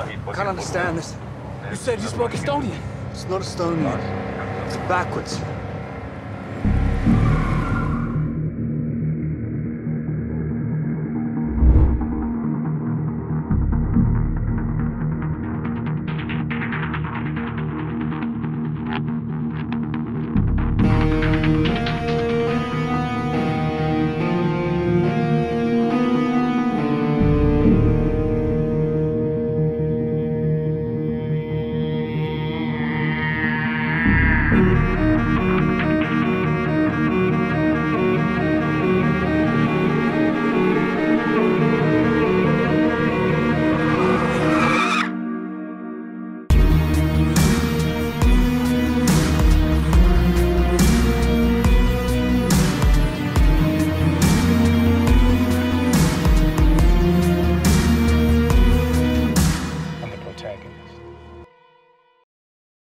I can't understand this. You said you spoke Estonian. It's not Estonian. It's backwards. Música